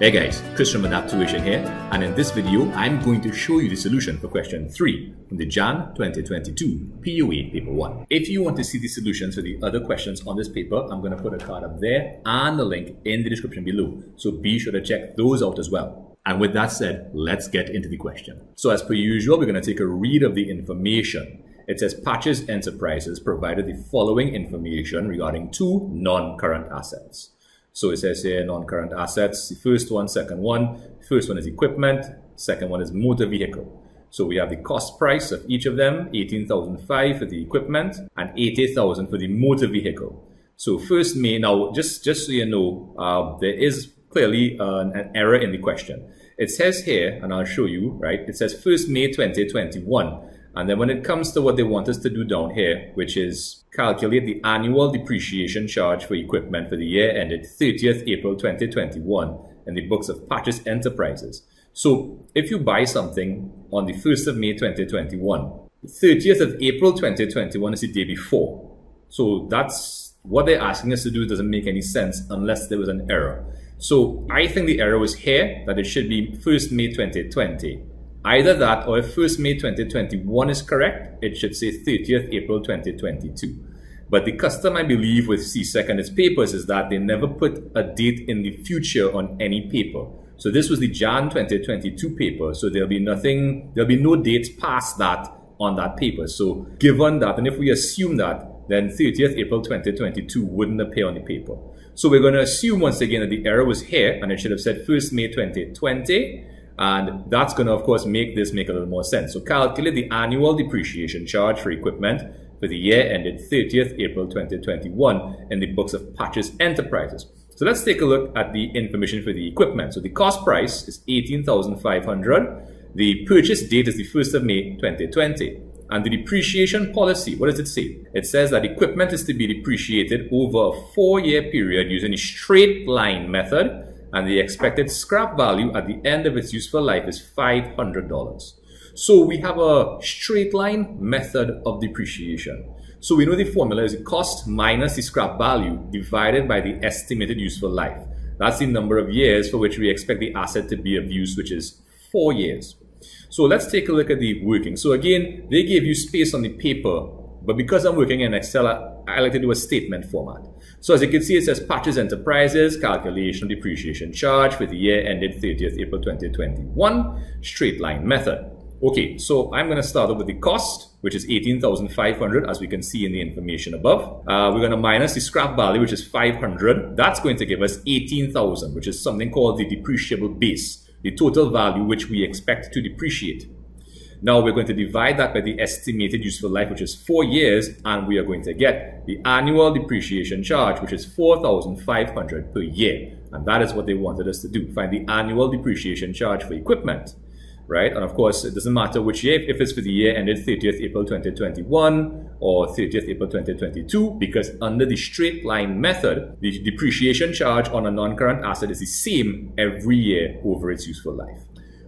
Hey guys, Chris from Adapt Tuition here, and in this video, I'm going to show you the solution for question 3 from the Jan 2022 POA paper 1. If you want to see the solutions for the other questions on this paper, I'm going to put a card up there and the link in the description below, so be sure to check those out as well. And with that said, let's get into the question. So as per usual, we're going to take a read of the information. It says Patches Enterprises provided the following information regarding two non-current assets. So it says here non-current assets. The first one, second one. First one is equipment. Second one is motor vehicle. So we have the cost price of each of them, 18,005 for the equipment and 80,000 for the motor vehicle. So first May, now just, just so you know, uh, there is clearly an, an error in the question. It says here, and I'll show you, right? It says first May 2021. And then when it comes to what they want us to do down here, which is calculate the annual depreciation charge for equipment for the year ended 30th April 2021 in the books of Patches Enterprises. So if you buy something on the 1st of May 2021, 30th of April 2021 is the day before. So that's what they're asking us to do doesn't make any sense unless there was an error. So I think the error was here, that it should be 1st May 2020. Either that or if 1st May 2021 is correct, it should say 30th April 2022. But the custom, I believe, with CSEC and its papers is that they never put a date in the future on any paper. So this was the Jan 2022 paper. So there'll be nothing, there'll be no dates past that on that paper. So given that, and if we assume that, then 30th April 2022 wouldn't appear on the paper. So we're going to assume once again that the error was here and it should have said 1st May 2020 and that's going to, of course, make this make a little more sense. So calculate the annual depreciation charge for equipment for the year ended 30th April 2021 in the books of Patches Enterprises. So let's take a look at the information for the equipment. So the cost price is 18,500. The purchase date is the 1st of May 2020. And the depreciation policy, what does it say? It says that equipment is to be depreciated over a four-year period using a straight line method and the expected scrap value at the end of its useful life is $500. So we have a straight line method of depreciation. So we know the formula is the cost minus the scrap value divided by the estimated useful life. That's the number of years for which we expect the asset to be of use, which is four years. So let's take a look at the working. So again, they gave you space on the paper, but because I'm working in Excel, I like to do a statement format. So as you can see, it says Patches Enterprises, calculation depreciation charge for the year ended 30th April 2021, straight line method. Okay, so I'm going to start off with the cost, which is 18,500 as we can see in the information above. Uh, we're going to minus the scrap value, which is 500. That's going to give us 18,000, which is something called the depreciable base, the total value which we expect to depreciate. Now we're going to divide that by the estimated useful life, which is four years, and we are going to get the annual depreciation charge, which is 4,500 per year. And that is what they wanted us to do, find the annual depreciation charge for equipment, right? And of course, it doesn't matter which year, if it's for the year ended 30th April 2021 or 30th April 2022, because under the straight line method, the depreciation charge on a non-current asset is the same every year over its useful life.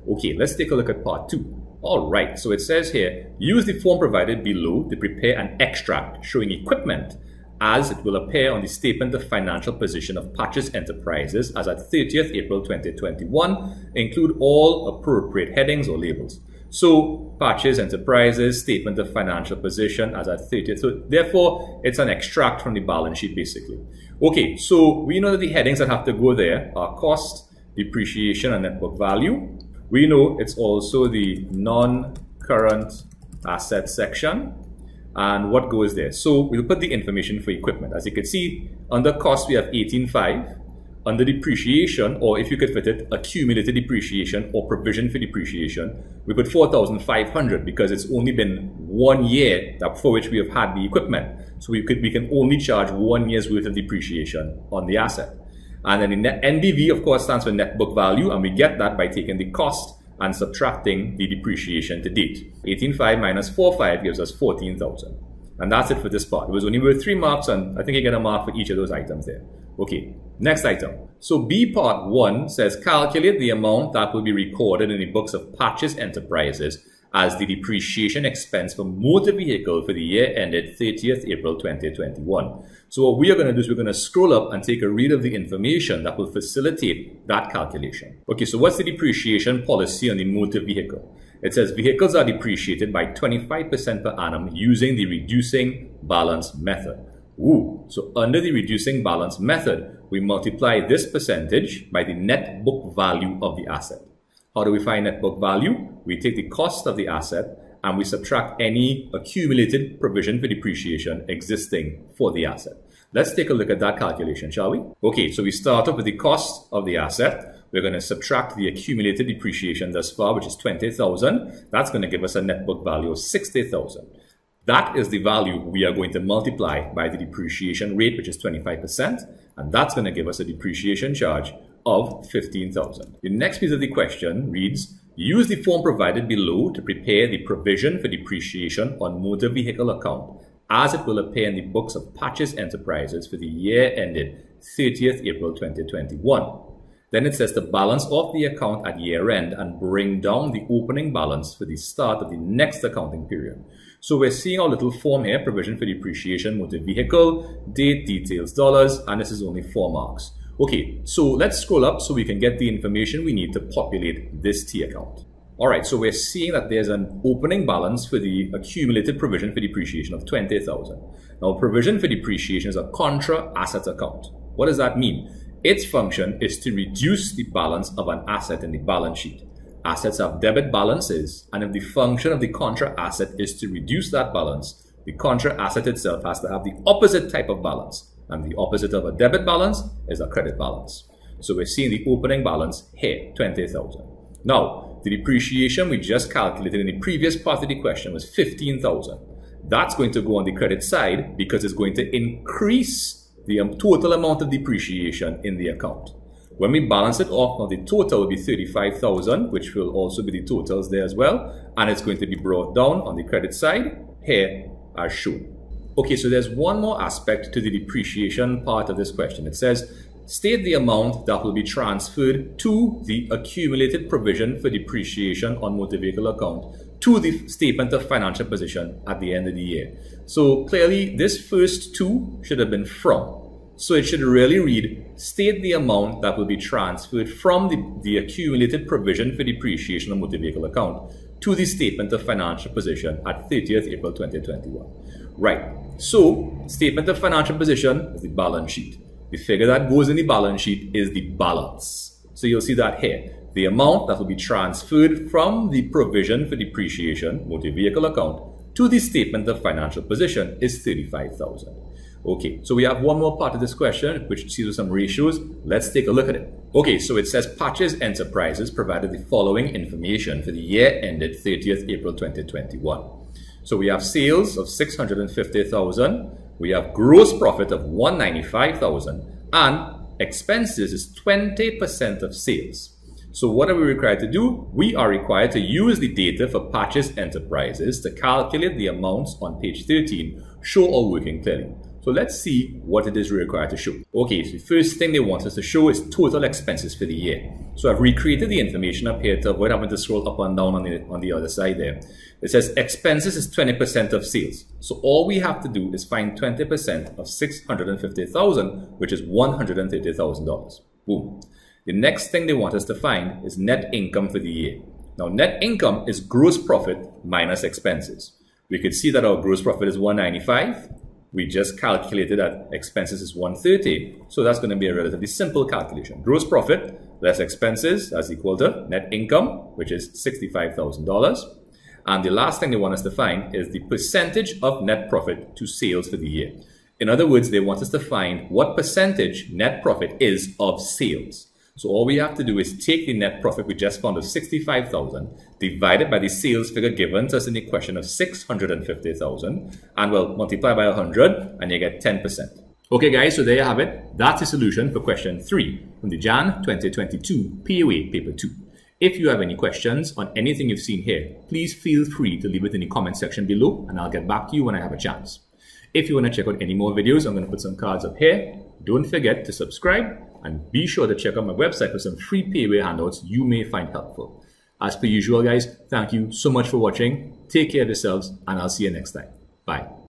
Okay, let's take a look at part two. All right, so it says here, use the form provided below to prepare an extract showing equipment as it will appear on the statement of financial position of Patches Enterprises as at 30th April 2021, include all appropriate headings or labels. So, Patches Enterprises, statement of financial position as at 30th. So, therefore, it's an extract from the balance sheet basically. Okay, so we know that the headings that have to go there are cost, depreciation, and net book value. We know it's also the non-current asset section and what goes there. So we'll put the information for equipment. As you can see, under cost we have 18.5. Under depreciation, or if you could fit it, accumulated depreciation or provision for depreciation, we put 4,500 because it's only been one year that for which we have had the equipment. So we could we can only charge one year's worth of depreciation on the asset. And then the NBV, of course, stands for net book value, and we get that by taking the cost and subtracting the depreciation to date. 18.5 minus 4.5 gives us 14,000. And that's it for this part. It was only worth three marks, and I think you get a mark for each of those items there. Okay, next item. So B part 1 says calculate the amount that will be recorded in the books of Patches Enterprises as the depreciation expense for motor vehicle for the year ended 30th April 2021. So what we are going to do is we're going to scroll up and take a read of the information that will facilitate that calculation. Okay, so what's the depreciation policy on the motor vehicle? It says vehicles are depreciated by 25% per annum using the reducing balance method. Ooh, so under the reducing balance method, we multiply this percentage by the net book value of the asset. How do we find net book value? We take the cost of the asset and we subtract any accumulated provision for depreciation existing for the asset. Let's take a look at that calculation, shall we? Okay, so we start off with the cost of the asset. We're going to subtract the accumulated depreciation thus far, which is 20,000. That's going to give us a net book value of 60,000. That is the value we are going to multiply by the depreciation rate, which is 25%, and that's going to give us a depreciation charge of 15,000. The next piece of the question reads, use the form provided below to prepare the provision for depreciation on motor vehicle account as it will appear in the books of Patches Enterprises for the year ended 30th April 2021. Then it says to balance off the account at year end and bring down the opening balance for the start of the next accounting period. So we're seeing our little form here, provision for depreciation, motor vehicle, date, details, dollars, and this is only four marks. Okay, so let's scroll up so we can get the information we need to populate this T account. All right, so we're seeing that there's an opening balance for the accumulated provision for depreciation of 20,000. Now, provision for depreciation is a contra asset account. What does that mean? Its function is to reduce the balance of an asset in the balance sheet. Assets have debit balances, and if the function of the contra asset is to reduce that balance, the contra asset itself has to have the opposite type of balance. And the opposite of a debit balance is a credit balance. So we're seeing the opening balance here, 20,000. Now, the depreciation we just calculated in the previous part of the question was 15,000. That's going to go on the credit side because it's going to increase the um, total amount of depreciation in the account. When we balance it off, now the total will be 35,000, which will also be the totals there as well. And it's going to be brought down on the credit side here as shown. Okay, so there's one more aspect to the depreciation part of this question. It says, state the amount that will be transferred to the accumulated provision for depreciation on motor vehicle account to the statement of financial position at the end of the year. So clearly, this first two should have been from. So it should really read, state the amount that will be transferred from the, the accumulated provision for depreciation on motor vehicle account to the statement of financial position at 30th April 2021. Right, so statement of financial position is the balance sheet. The figure that goes in the balance sheet is the balance. So you'll see that here. The amount that will be transferred from the provision for depreciation, motor vehicle account, to the statement of financial position is 35,000. Okay, so we have one more part of this question, which sees some ratios. Let's take a look at it. Okay, so it says Patches Enterprises provided the following information for the year ended 30th April 2021. So we have sales of 650,000, we have gross profit of 195,000, and expenses is 20% of sales. So what are we required to do? We are required to use the data for Patches Enterprises to calculate the amounts on page 13, show all working clearly. So let's see what it is required to show. Okay, so the first thing they want us to show is total expenses for the year. So I've recreated the information up here to avoid having to scroll up and down on the, on the other side there. It says expenses is 20% of sales. So all we have to do is find 20% of 650,000, which is $130,000. Boom. The next thing they want us to find is net income for the year. Now, net income is gross profit minus expenses. We could see that our gross profit is 195 we just calculated that expenses is 130. So that's going to be a relatively simple calculation. Gross profit less expenses as equal to net income, which is $65,000. And the last thing they want us to find is the percentage of net profit to sales for the year. In other words, they want us to find what percentage net profit is of sales. So all we have to do is take the net profit we just found of 65,000 divided by the sales figure given to us in the question of 650,000 and we'll multiply by 100 and you get 10%. Okay guys, so there you have it. That's the solution for question 3 from the Jan 2022 POA paper 2. If you have any questions on anything you've seen here, please feel free to leave it in the comment section below and I'll get back to you when I have a chance. If you want to check out any more videos, I'm going to put some cards up here. Don't forget to subscribe and be sure to check out my website for some free POA handouts you may find helpful. As per usual, guys, thank you so much for watching. Take care of yourselves, and I'll see you next time. Bye.